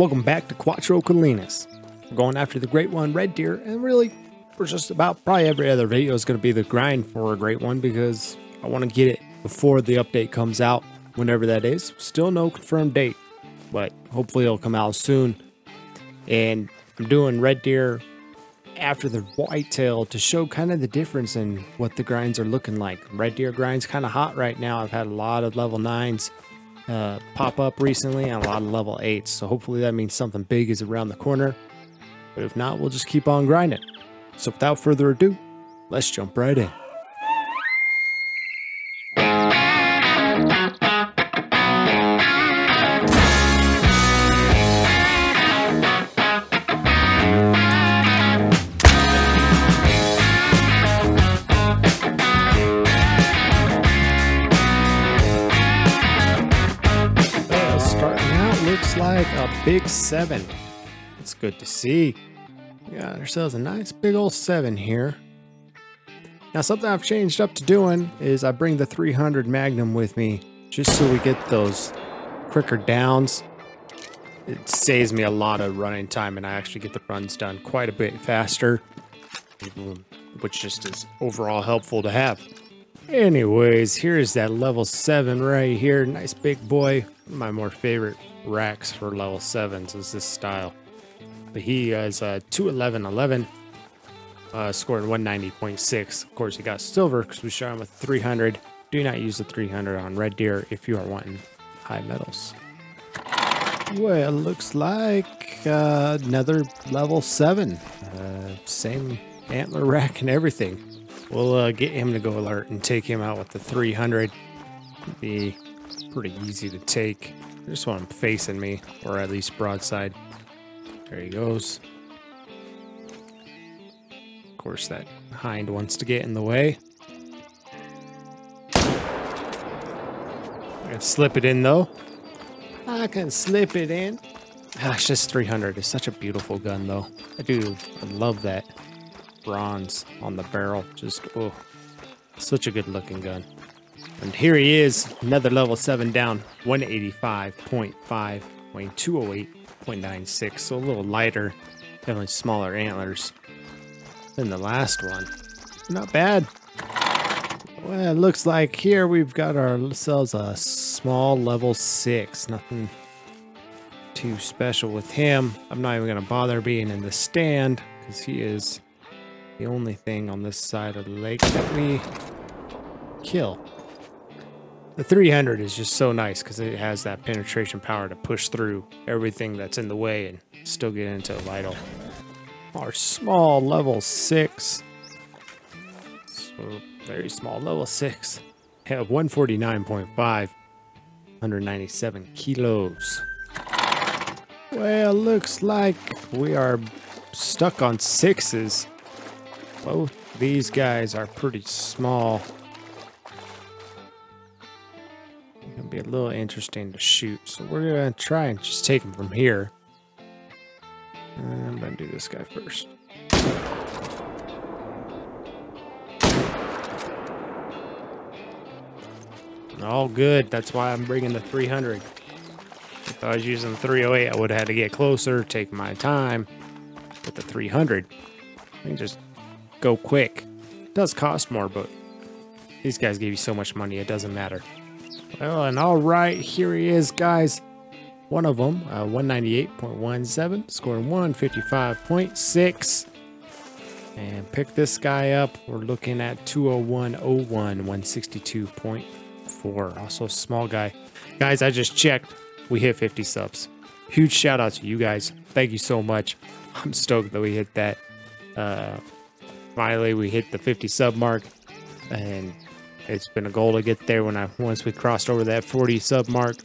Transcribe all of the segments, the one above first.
Welcome back to Cuatro Colinas. We're going after the Great One Red Deer, and really, for just about probably every other video is going to be the grind for a Great One because I want to get it before the update comes out, whenever that is. Still no confirmed date, but hopefully it'll come out soon. And I'm doing Red Deer after the whitetail to show kind of the difference in what the grinds are looking like. Red Deer grinds kind of hot right now. I've had a lot of level 9s uh, pop up recently and a lot of level 8s. So hopefully that means something big is around the corner. But if not, we'll just keep on grinding. So without further ado, let's jump right in. Big seven. It's good to see. We got ourselves a nice big old seven here. Now, something I've changed up to doing is I bring the 300 Magnum with me just so we get those quicker downs. It saves me a lot of running time and I actually get the runs done quite a bit faster, which just is overall helpful to have. Anyways, here's that level 7 right here. Nice big boy. My more favorite racks for level 7s is this style. But he is uh, 211.11, uh, scoring 190.6. Of course, he got silver because we shot him with 300. Do not use the 300 on Red Deer if you are wanting high medals. Well, looks like uh, another level 7. Uh, same antler rack and everything. We'll uh, get him to go alert and take him out with the 300. Be pretty easy to take. I just want him facing me, or at least broadside. There he goes. Of course, that hind wants to get in the way. I can slip it in though. I can slip it in. Gosh, this 300 is such a beautiful gun though. I do I love that bronze on the barrel. Just, oh, such a good looking gun. And here he is, another level 7 down, 185.5, weighing 208.96, so a little lighter, definitely smaller antlers than the last one. Not bad. Well, it looks like here we've got ourselves a small level 6, nothing too special with him. I'm not even going to bother being in the stand, because he is the only thing on this side of the lake that we kill. The 300 is just so nice because it has that penetration power to push through everything that's in the way and still get into vital. Our small level 6. So very small level 6. Have 149.5. 197 kilos. Well, looks like we are stuck on sixes. Both these guys are pretty small. Be a little interesting to shoot, so we're gonna try and just take them from here. I'm gonna do this guy first. All good. That's why I'm bringing the 300. If I was using the 308, I would have had to get closer, take my time. With the 300, I just go quick. It does cost more, but these guys give you so much money, it doesn't matter. Well, and all right, here he is, guys. One of them, uh, 198.17, scoring 155.6. And pick this guy up. We're looking at 201.01, 162.4. Also small guy. Guys, I just checked. We hit 50 subs. Huge shout out to you guys. Thank you so much. I'm stoked that we hit that. Uh, finally, we hit the 50 sub mark. And it's been a goal to get there when I once we crossed over that 40 sub mark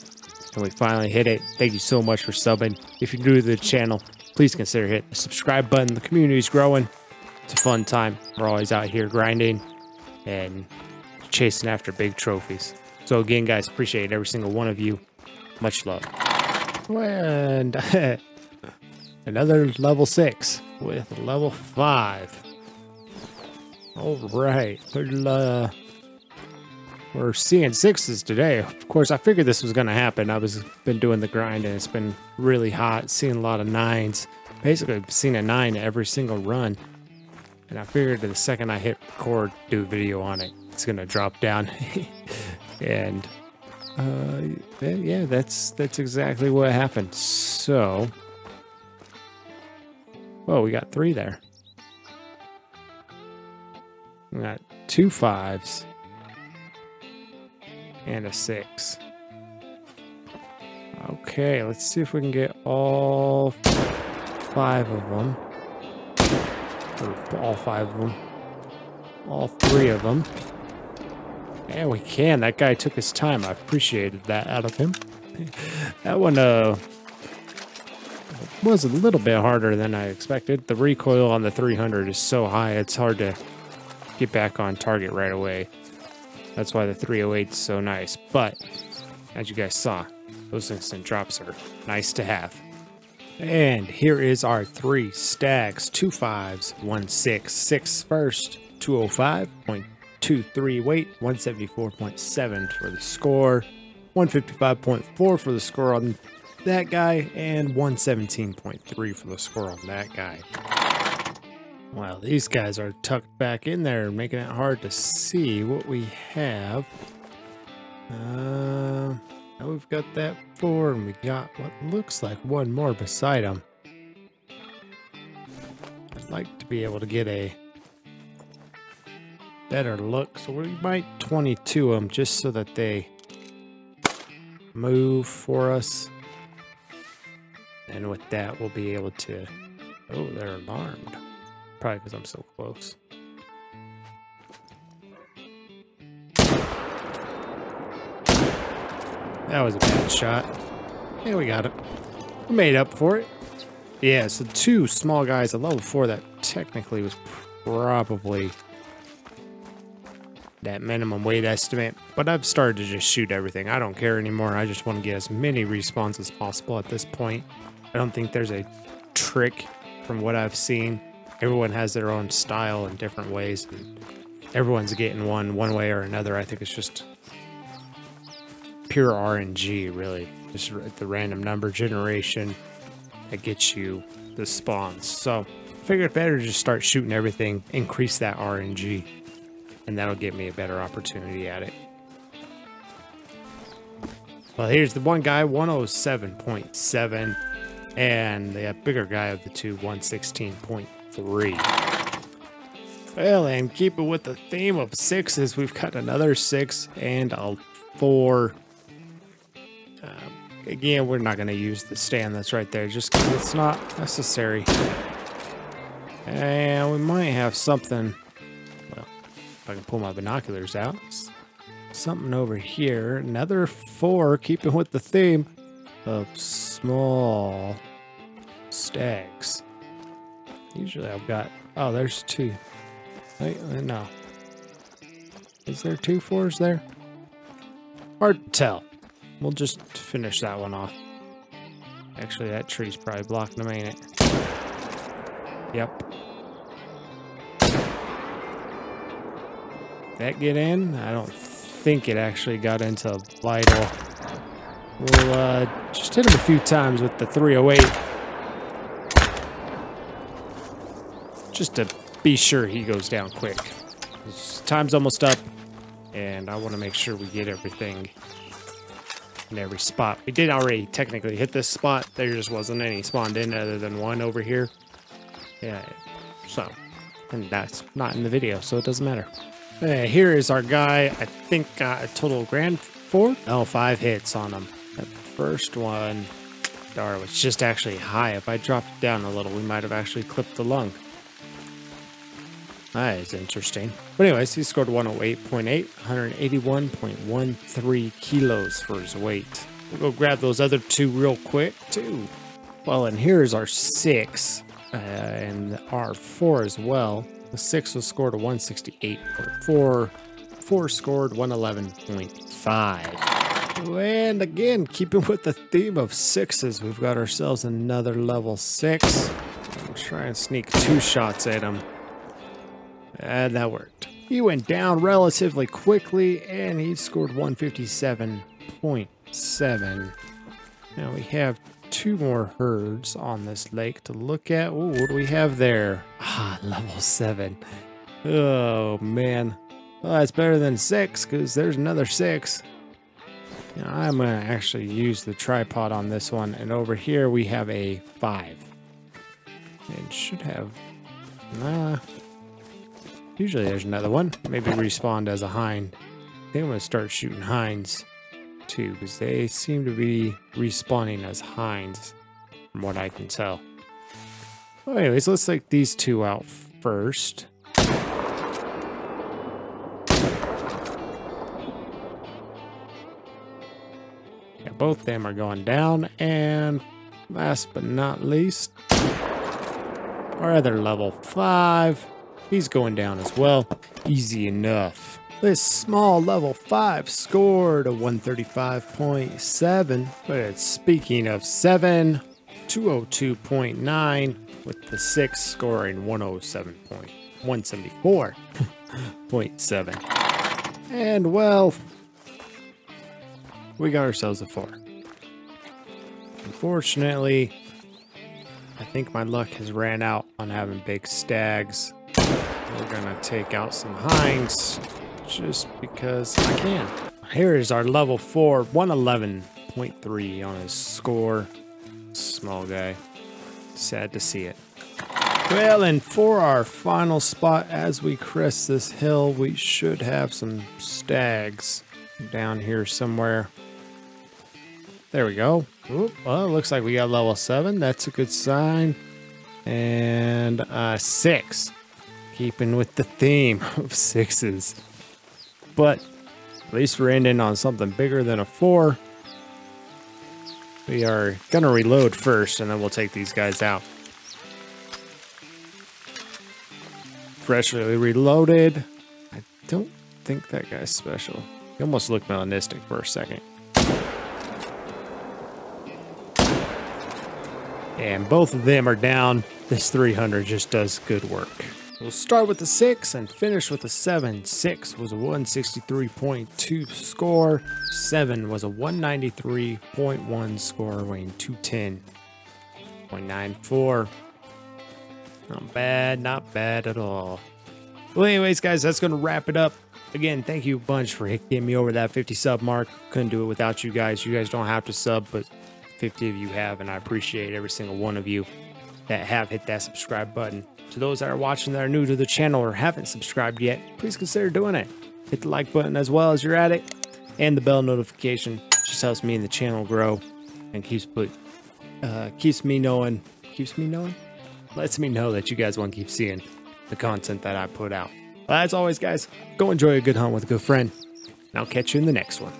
and we finally hit it. Thank you so much for subbing. If you're new to the channel, please consider hitting the subscribe button. The community is growing. It's a fun time. We're always out here grinding and chasing after big trophies. So again, guys, appreciate every single one of you. Much love. And another level six with level five. All right, uh, we're seeing sixes today. Of course, I figured this was going to happen. I was been doing the grind and it's been really hot, seeing a lot of nines. Basically, seen a nine every single run. And I figured the second I hit record, do a video on it, it's going to drop down. and uh, yeah, that's that's exactly what happened. So, well, we got three there. We got two fives and a six. Okay, let's see if we can get all five of them. Or all five of them. All three of them. Yeah, we can. That guy took his time. I appreciated that out of him. that one uh, was a little bit harder than I expected. The recoil on the 300 is so high, it's hard to get back on target right away. That's why the 308 is so nice. But, as you guys saw, those instant drops are nice to have. And here is our three stacks, two fives, one six, six first, 205.23 weight, 174.7 for the score, 155.4 for the score on that guy, and 117.3 for the score on that guy. Well, these guys are tucked back in there, making it hard to see what we have. Uh, now we've got that four, and we got what looks like one more beside them. I'd like to be able to get a better look, so we might 22 them just so that they move for us. And with that, we'll be able to... Oh, they're alarmed. Probably because I'm so close. That was a bad shot. Yeah, we got it. We made up for it. Yeah, so two small guys at level 4 that technically was probably that minimum weight estimate. But I've started to just shoot everything. I don't care anymore. I just want to get as many respawns as possible at this point. I don't think there's a trick from what I've seen everyone has their own style in different ways. And everyone's getting one one way or another. I think it's just pure RNG, really. Just the random number generation that gets you the spawns. So I figured better just start shooting everything, increase that RNG, and that'll get me a better opportunity at it. Well, here's the one guy, 107.7, and the bigger guy of the two, 116.3 three. Well, and keeping with the theme of sixes, we've got another six and a four. Uh, again, we're not going to use the stand that's right there just because it's not necessary. And we might have something. Well, if I can pull my binoculars out. Something over here. Another four, keeping with the theme of small stags. Usually I've got... Oh, there's two. Wait, uh, no. Is there two fours there? Hard to tell. We'll just finish that one off. Actually, that tree's probably blocking them, ain't it? Yep. That get in? I don't think it actually got into vital. We'll uh, just hit him a few times with the 308. Just to be sure he goes down quick. Time's almost up, and I want to make sure we get everything in every spot. We did already technically hit this spot. There just wasn't any spawned in other than one over here. Yeah, so, and that's not in the video, so it doesn't matter. Uh, here is our guy. I think got a total grand four? Oh, five hits on him. That first one, Dar was just actually high. If I dropped down a little, we might have actually clipped the lung. That is interesting. But anyways, he scored 108.8, 181.13 kilos for his weight. We'll go grab those other two real quick, too. Well, and here's our six, uh, and our four as well. The six was scored a 168.4, four scored 111.5. And again, keeping with the theme of sixes, we've got ourselves another level six. I'll try and sneak two shots at him. And that worked. He went down relatively quickly and he scored 157.7. Now we have two more herds on this lake to look at. Ooh, what do we have there? Ah, level 7. Oh, man. Well, that's better than 6 because there's another 6. Now, I'm going to actually use the tripod on this one. And over here we have a 5. It should have... Nah. Usually there's another one. Maybe respawned as a hind. I think I'm going to start shooting hinds too, because they seem to be respawning as hinds, from what I can tell. Well, anyways, let's take these two out first. Yeah, both of them are going down, and last but not least, our other level 5, he's going down as well. Easy enough. This small level 5 scored a 135.7, but speaking of 7, 202.9, with the 6 scoring 107.174.7. and well, we got ourselves a 4. Unfortunately, I think my luck has ran out on having big stags. We're gonna take out some hinds just because I can. Here is our level 4, 111.3 on his score. Small guy. Sad to see it. Well, and for our final spot as we crest this hill, we should have some stags down here somewhere. There we go. Oop, well, looks like we got level 7. That's a good sign. And uh, 6. Keeping with the theme of sixes. But at least we're ending on something bigger than a 4. We are to reload first, and then we'll take these guys out. Freshly reloaded. I don't think that guy's special. He almost looked melanistic for a second. And both of them are down. This 300 just does good work. We'll start with the 6 and finish with a 7. 6 was a 163.2 score. 7 was a 193.1 score, weighing 210.94. Not bad, not bad at all. Well, anyways, guys, that's going to wrap it up. Again, thank you a bunch for getting me over that 50 sub mark. Couldn't do it without you guys. You guys don't have to sub, but 50 of you have, and I appreciate every single one of you that have hit that subscribe button. To those that are watching that are new to the channel or haven't subscribed yet, please consider doing it. Hit the like button as well as you're at it, and the bell notification just helps me and the channel grow and keeps put uh, keeps me knowing keeps me knowing lets me know that you guys want to keep seeing the content that I put out. As always, guys, go enjoy a good hunt with a good friend, and I'll catch you in the next one.